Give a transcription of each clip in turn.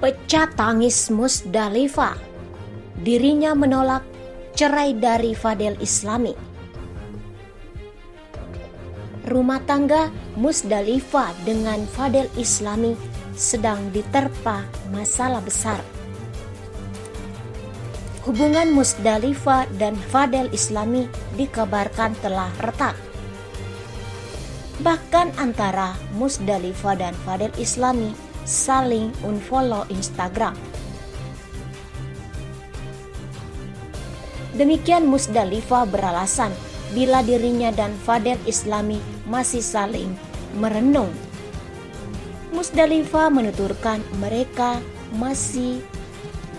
Pecah tangis Musdalifah. Dirinya menolak cerai dari Fadel Islami. Rumah tangga Musdalifah dengan Fadel Islami sedang diterpa masalah besar. Hubungan Musdalifah dan Fadel Islami dikabarkan telah retak. Bahkan antara Musdalifah dan Fadel Islami saling unfollow Instagram. Demikian Musdalifah beralasan bila dirinya dan Fadel Islami masih saling merenung. Musdalifah menuturkan mereka masih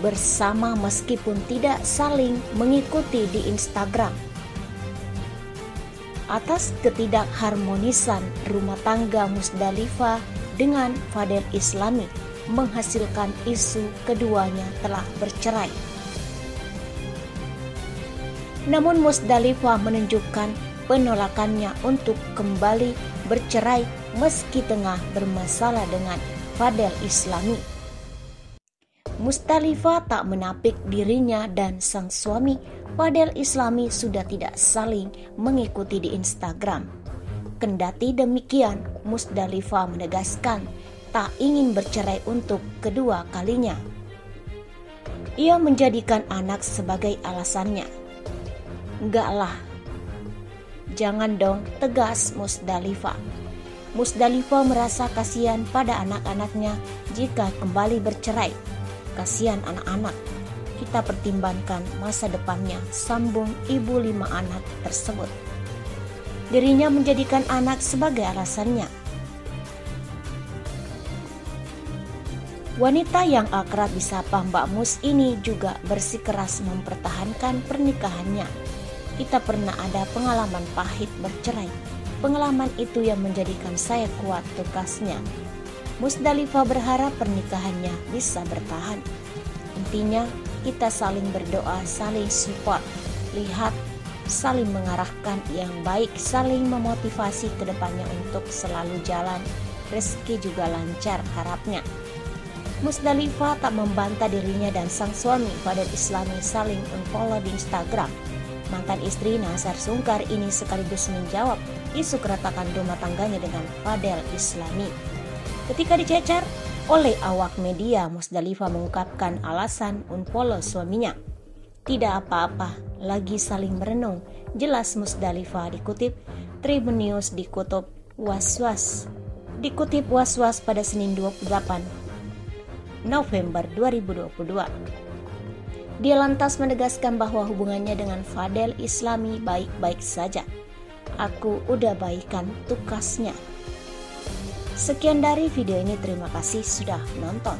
bersama meskipun tidak saling mengikuti di Instagram. Atas ketidakharmonisan rumah tangga Musdalifah dengan Fadel Islami menghasilkan isu keduanya telah bercerai. Namun Musdalifah menunjukkan penolakannya untuk kembali bercerai meski tengah bermasalah dengan Fadel Islami. Mustalifah tak menapik dirinya dan sang suami Fadel Islami sudah tidak saling mengikuti di Instagram. Kendati demikian, Musdalifah menegaskan tak ingin bercerai untuk kedua kalinya. Ia menjadikan anak sebagai alasannya. Enggaklah, jangan dong tegas Musdalifah. Musdalifah merasa kasihan pada anak-anaknya jika kembali bercerai. Kasihan anak-anak, kita pertimbangkan masa depannya, sambung ibu lima anak tersebut dirinya menjadikan anak sebagai alasannya. Wanita yang akrab disapa Mbak Mus ini juga bersikeras mempertahankan pernikahannya. Kita pernah ada pengalaman pahit bercerai. Pengalaman itu yang menjadikan saya kuat tugasnya. Musdalifah berharap pernikahannya bisa bertahan. Intinya, kita saling berdoa, saling support. Lihat saling mengarahkan yang baik, saling memotivasi ke depannya untuk selalu jalan, rezeki juga lancar harapnya. Musdalifah tak membantah dirinya dan sang suami pada Islami saling unfollow di Instagram. Mantan istri Nasar Sungkar ini sekaligus menjawab isu keretakan rumah tangganya dengan Fadel Islami. Ketika dicecar oleh awak media, Musdalifah mengungkapkan alasan unfollow suaminya. Tidak apa-apa, lagi saling merenung. Jelas Musdalifah dikutip Tribun News dikutip Was-Was. Dikutip Was-Was pada Senin 28 November 2022. Dia lantas menegaskan bahwa hubungannya dengan Fadel Islami baik-baik saja. Aku udah baikan tukasnya. Sekian dari video ini, terima kasih sudah nonton.